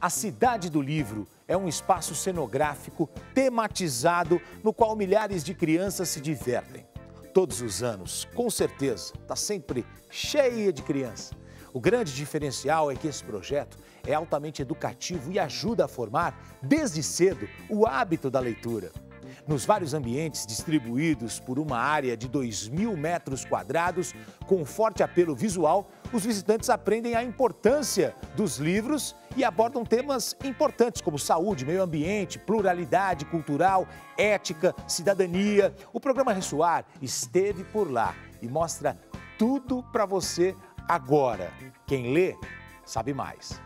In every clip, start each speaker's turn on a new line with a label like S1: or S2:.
S1: A Cidade do Livro é um espaço cenográfico tematizado no qual milhares de crianças se divertem. Todos os anos, com certeza, está sempre cheia de crianças. O grande diferencial é que esse projeto é altamente educativo e ajuda a formar, desde cedo, o hábito da leitura. Nos vários ambientes distribuídos por uma área de 2 mil metros quadrados, com forte apelo visual, os visitantes aprendem a importância dos livros e abordam temas importantes como saúde, meio ambiente, pluralidade cultural, ética, cidadania. O programa Ressoar esteve por lá e mostra tudo para você agora. Quem lê, sabe mais.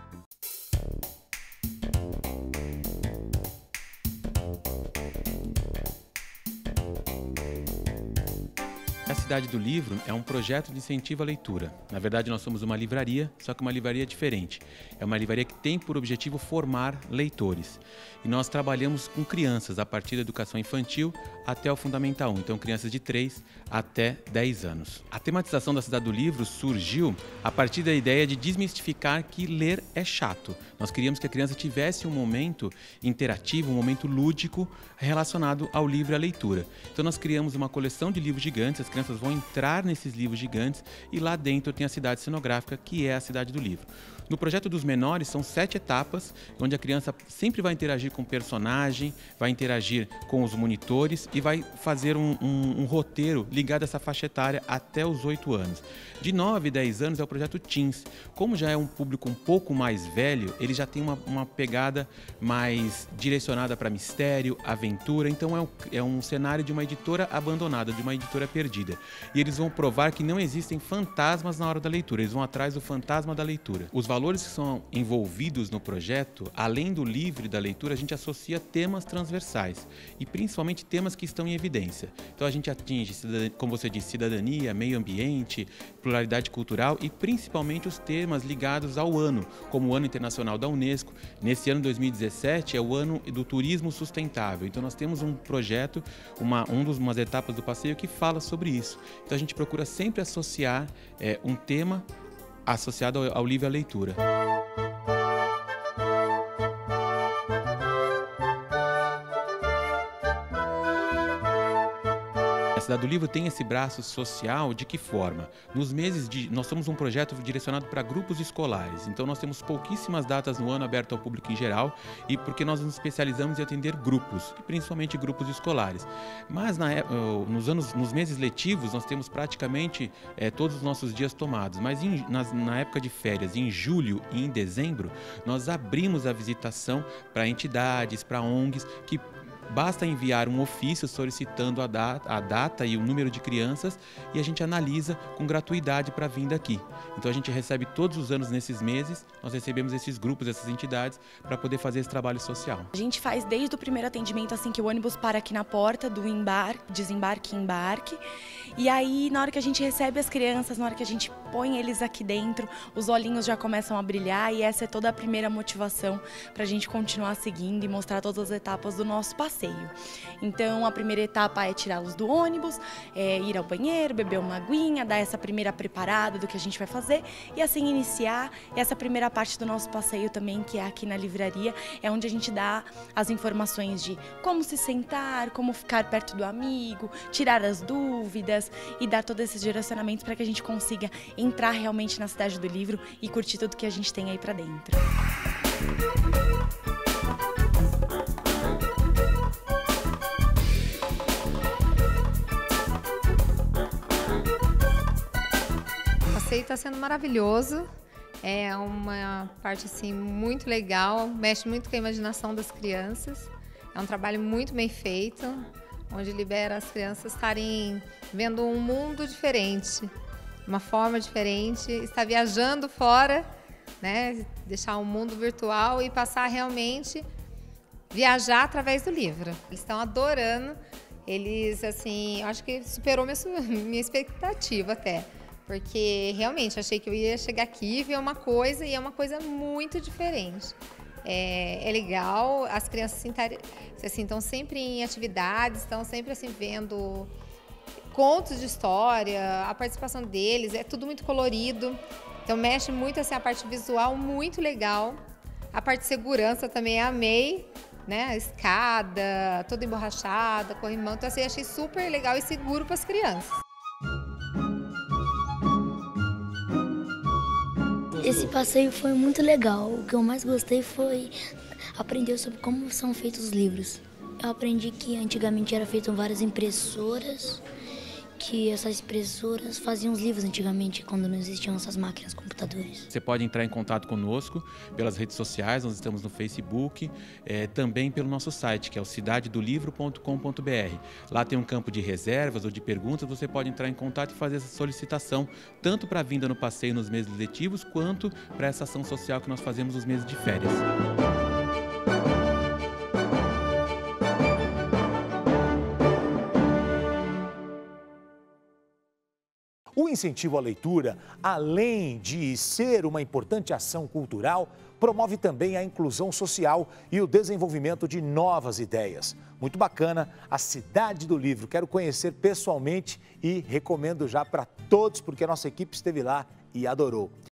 S2: A Cidade do Livro é um projeto de incentivo à leitura. Na verdade, nós somos uma livraria, só que uma livraria diferente. É uma livraria que tem por objetivo formar leitores. E nós trabalhamos com crianças, a partir da educação infantil até o Fundamental 1. Então, crianças de 3 até 10 anos. A tematização da Cidade do Livro surgiu a partir da ideia de desmistificar que ler é chato. Nós queríamos que a criança tivesse um momento interativo, um momento lúdico relacionado ao livro e à leitura. Então, nós criamos uma coleção de livros gigantes. As crianças crianças vão entrar nesses livros gigantes e lá dentro tem a cidade cenográfica, que é a cidade do livro. No projeto dos menores, são sete etapas, onde a criança sempre vai interagir com o personagem, vai interagir com os monitores e vai fazer um, um, um roteiro ligado a essa faixa etária até os oito anos. De 9 e 10 anos é o projeto Teens. Como já é um público um pouco mais velho, ele já tem uma, uma pegada mais direcionada para mistério, aventura. Então é um, é um cenário de uma editora abandonada, de uma editora perdida. E eles vão provar que não existem fantasmas na hora da leitura, eles vão atrás do fantasma da leitura. Os valores que são envolvidos no projeto, além do livro e da leitura, a gente associa temas transversais e principalmente temas que estão em evidência. Então a gente atinge, como você disse, cidadania, meio ambiente, pluralidade cultural e principalmente os temas ligados ao ano, como o Ano Internacional da Unesco. Nesse ano 2017 é o ano do turismo sustentável. Então nós temos um projeto, uma um dos, umas etapas do passeio que fala sobre isso. Então a gente procura sempre associar é, um tema associado ao, ao livro e à leitura. Cidade do Livro tem esse braço social de que forma? Nos meses de. Nós somos um projeto direcionado para grupos escolares, então nós temos pouquíssimas datas no ano aberto ao público em geral e porque nós nos especializamos em atender grupos, principalmente grupos escolares. Mas na, nos, anos, nos meses letivos nós temos praticamente é, todos os nossos dias tomados, mas em, nas, na época de férias, em julho e em dezembro, nós abrimos a visitação para entidades, para ONGs que Basta enviar um ofício solicitando a data, a data e o número de crianças e a gente analisa com gratuidade para a vinda aqui. Então a gente recebe todos os anos nesses meses, nós recebemos esses grupos, essas entidades para poder fazer esse trabalho social.
S3: A gente faz desde o primeiro atendimento assim que o ônibus para aqui na porta do embarque, desembarque e embarque. E aí na hora que a gente recebe as crianças, na hora que a gente põe eles aqui dentro, os olhinhos já começam a brilhar e essa é toda a primeira motivação para a gente continuar seguindo e mostrar todas as etapas do nosso passeio passeio. Então, a primeira etapa é tirá-los do ônibus, é ir ao banheiro, beber uma aguinha, dar essa primeira preparada do que a gente vai fazer e assim iniciar essa primeira parte do nosso passeio também, que é aqui na livraria, é onde a gente dá as informações de como se sentar, como ficar perto do amigo, tirar as dúvidas e dar todos esses direcionamentos para que a gente consiga entrar realmente na cidade do livro e curtir tudo que a gente tem aí para dentro.
S4: Está sendo maravilhoso. É uma parte assim muito legal, mexe muito com a imaginação das crianças. É um trabalho muito bem feito, onde libera as crianças estarem vendo um mundo diferente, uma forma diferente, estar viajando fora, né? Deixar um mundo virtual e passar realmente viajar através do livro. Eles estão adorando. Eles assim, acho que superou minha, minha expectativa até. Porque realmente achei que eu ia chegar aqui e ver uma coisa e é uma coisa muito diferente. É, é legal, as crianças se assim, estão sempre em atividades, estão sempre assim vendo contos de história, a participação deles, é tudo muito colorido. Então mexe muito assim a parte visual, muito legal. A parte de segurança também amei, né? A escada, toda emborrachada, corrimão. Então, assim, achei super legal e seguro para as crianças.
S5: Esse passeio foi muito legal. O que eu mais gostei foi aprender sobre como são feitos os livros. Eu aprendi que antigamente era feito várias impressoras que essas impressoras faziam os livros antigamente, quando não existiam essas máquinas, computadores.
S2: Você pode entrar em contato conosco pelas redes sociais, nós estamos no Facebook, é, também pelo nosso site, que é o cidadedolivro.com.br. Lá tem um campo de reservas ou de perguntas, você pode entrar em contato e fazer essa solicitação, tanto para a vinda no passeio nos meses letivos, quanto para essa ação social que nós fazemos nos meses de férias.
S1: O incentivo à leitura, além de ser uma importante ação cultural, promove também a inclusão social e o desenvolvimento de novas ideias. Muito bacana a Cidade do Livro. Quero conhecer pessoalmente e recomendo já para todos, porque a nossa equipe esteve lá e adorou.